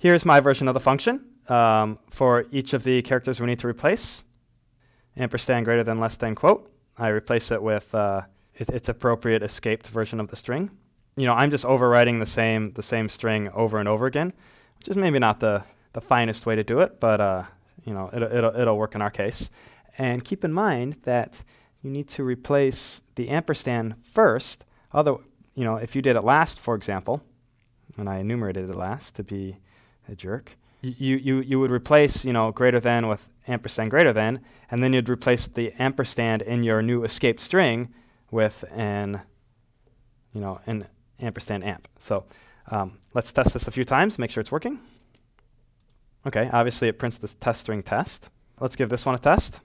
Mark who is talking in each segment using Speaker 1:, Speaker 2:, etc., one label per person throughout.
Speaker 1: Here's my version of the function um, for each of the characters we need to replace. Ampersand greater than less than quote. I replace it with uh, it, its appropriate escaped version of the string. You know, I'm just overwriting the same the same string over and over again, which is maybe not the the finest way to do it, but uh, you know, it'll, it'll, it'll work in our case. And keep in mind that you need to replace the ampersand first. Other, you know, if you did it last, for example, and I enumerated it last to be a jerk, you, you, you would replace, you know, greater than with ampersand greater than, and then you'd replace the ampersand in your new escaped string with an, you know, an ampersand amp. So um, let's test this a few times, make sure it's working. Okay, obviously it prints the test string test. Let's give this one a test.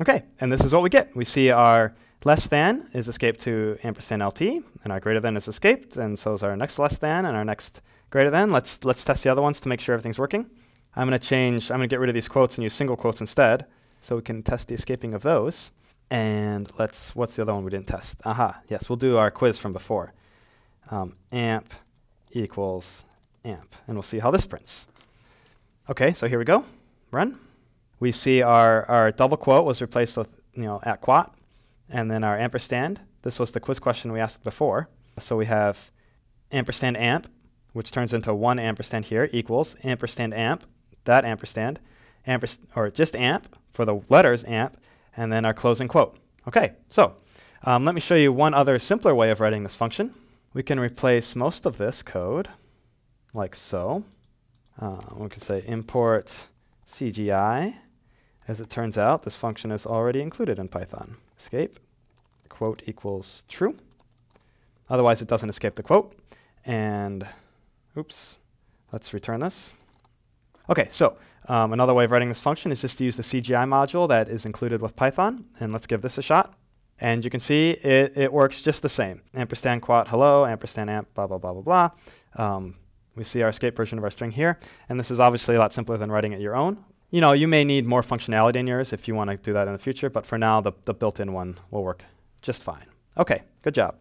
Speaker 1: Okay, and this is what we get. We see our less than is escaped to ampersand LT, and our greater than is escaped, and so is our next less than and our next greater than. Let's, let's test the other ones to make sure everything's working. I'm going to change, I'm going to get rid of these quotes and use single quotes instead, so we can test the escaping of those. And let's, what's the other one we didn't test? Aha, yes, we'll do our quiz from before. Um, amp equals amp, and we'll see how this prints. Okay, so here we go. Run. We see our, our double quote was replaced with you know at quat, and then our ampersand. This was the quiz question we asked before. So we have ampersand amp, which turns into one ampersand here, equals ampersand amp, that ampersand, ampers or just amp for the letters amp, and then our closing quote. Okay, so um, let me show you one other simpler way of writing this function. We can replace most of this code like so. Uh, we can say import CGI. As it turns out, this function is already included in Python. Escape, quote equals true. Otherwise, it doesn't escape the quote. And, oops, let's return this. Okay, so um, another way of writing this function is just to use the CGI module that is included with Python. And let's give this a shot. And you can see it, it works just the same. Ampersand quat hello, ampersand amp, blah, blah, blah, blah, blah. Um, we see our escape version of our string here. And this is obviously a lot simpler than writing it your own. You know, you may need more functionality in yours if you want to do that in the future, but for now, the, the built-in one will work just fine. Okay, good job.